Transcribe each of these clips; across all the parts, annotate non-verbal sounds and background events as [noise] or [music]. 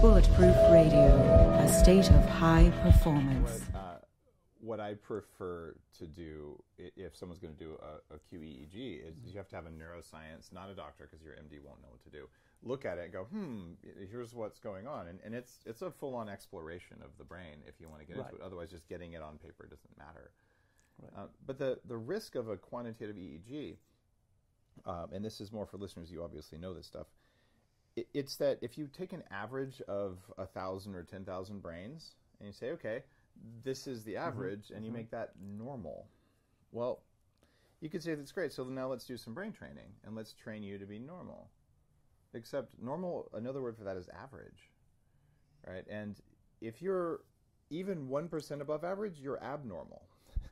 Bulletproof Radio, a state of high performance. What, uh, what I prefer to do if someone's going to do a, a QEEG is you have to have a neuroscience, not a doctor, because your MD won't know what to do. Look at it and go, hmm, here's what's going on, and, and it's it's a full-on exploration of the brain if you want to get Right. into it. Otherwise, just getting it on paper doesn't matter. Uh, but the the risk of a quantitative EEG, um, and this is more for listeners, you obviously know this stuff. It, it's that if you take an average of a thousand or ten thousand brains, and you say, okay, this is the mm-hmm. average, and you mm-hmm. make that normal, well, you could say that's great. So now let's do some brain training, and let's train you to be normal. Except normal, another word for that is average, right? And if you're even one percent above average, you're abnormal.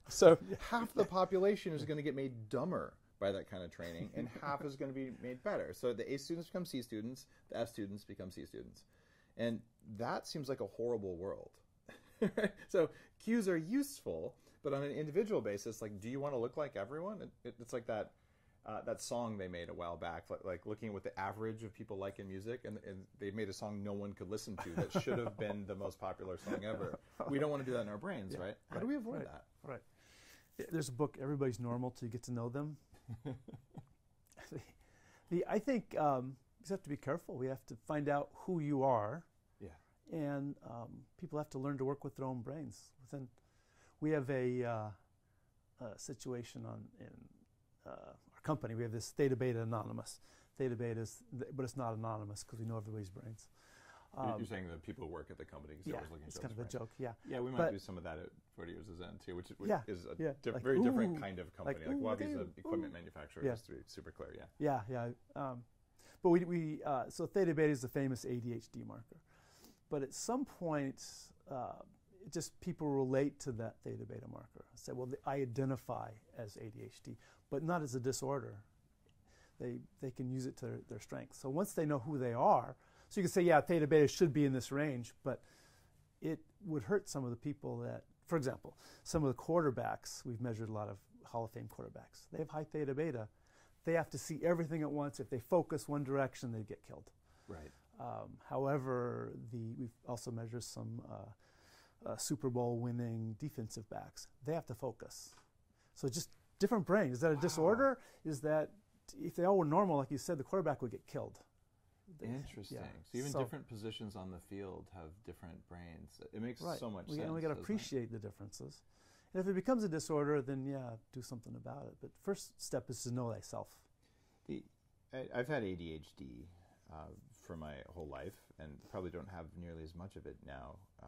So [laughs] half the population is going to get made dumber by that kind of training, and [laughs] half is going to be made better. So the A students become C students, the F students become C students, and that seems like a horrible world. [laughs] so cues are useful, but on an individual basis, like, do you want to look like everyone? It, it, it's like that. Uh, that song they made a while back, like, like looking at what the average of people like in music, and, and they made a song no one could listen to that should have [laughs] been the most popular song ever. We don't want to do that in our brains, right? How do we avoid right, that? Right. There's a book, Everybody's Normal Till You Get to Know Them. The, [laughs] the, I think um, you just have to be careful. We have to find out who you are, Yeah. and um, people have to learn to work with their own brains. Within, we have a, uh, a situation on in uh, our company. We have this Theta Beta Anonymous. Theta Beta is, but it's not anonymous because we know everybody's brains. You're- Um, You're saying the people who work at the company yeah, always looking it's kind of a joke. Yeah. Yeah, we might But- do some of that at 40 Years of Zen too, which, which Yeah, is a yeah, diff- like, very different kind of company. Like, ooh, look WAVi's an equipment ooh. manufacturer, Yeah. just to be super clear. Yeah. Yeah, yeah. Um, but we, we uh, so theta beta is the famous ADHD marker. But at some point, uh, just people relate to that theta beta marker. Say, well, I identify as ADHD, but not as a disorder. They they can use it to their, their strength. So once they know who they are, so you can say, yeah, theta beta should be in this range, but it would hurt some of the people that, for example, some of the quarterbacks, we've measured a lot of Hall of Fame quarterbacks, they have high theta beta. They have to see everything at once. If they focus one direction, they get killed. Right. Um, however, the, we've also measured some uh, uh, Super Bowl winning defensive backs. They have to focus. So just different brain. Is that a disorder? Is that if they all were normal, like you said, the quarterback would get killed. Interesting. yeah. So even So- different positions on the field have different brains. It makes Right. so much we, sense. And we got to doesn't it? appreciate the differences. And if it becomes a disorder, then yeah, do something about it. But first step is to know thyself. The, I, I've had ADHD uh, for my whole life, and probably don't have nearly as much of it now, uh,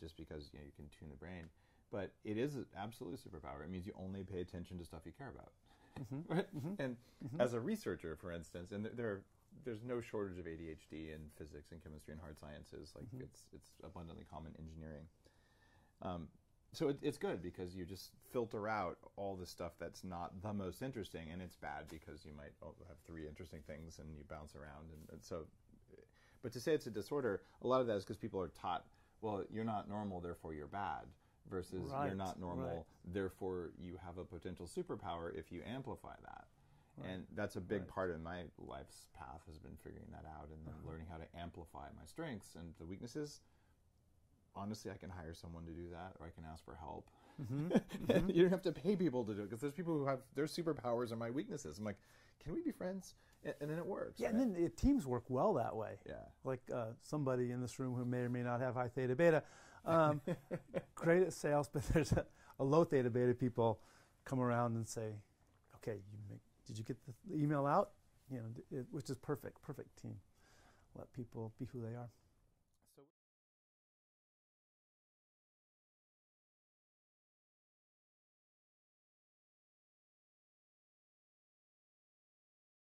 just because you know you can tune the brain. But it is an absolute superpower. It means you only pay attention to stuff you care about, Mm-hmm. [laughs] right? And as a researcher, for instance, and th- there are, there's no shortage of ADHD in physics and chemistry and hard sciences. Like Mm-hmm. it's it's abundantly common in engineering. Um, so it, it's good because you just filter out all the stuff that's not the most interesting, and it's bad because you might oh, have three interesting things and you bounce around, and, and so. But to say it's a disorder, a lot of that is because people are taught, well, you're not normal, therefore you're bad, versus you're not normal, right. therefore you have a potential superpower if you amplify that. And that's a big part of my life's path has been figuring that out and then Uh-huh. learning how to amplify my strengths and the weaknesses honestly, I can hire someone to do that, or I can ask for help. Mm-hmm. And [laughs] you don't have to pay people to do it because there's people who have their superpowers are my weaknesses. I'm like, can we be friends? And, and then it works. Yeah, right? and then uh, teams work well that way. yeah. Like uh, somebody in this room who may or may not have high theta beta, um, [laughs] great at sales, but [laughs] there's a, a low theta beta people come around and say, "Okay, you make, did you get the email out?" You know, it, which is perfect, perfect team. Let people be who they are.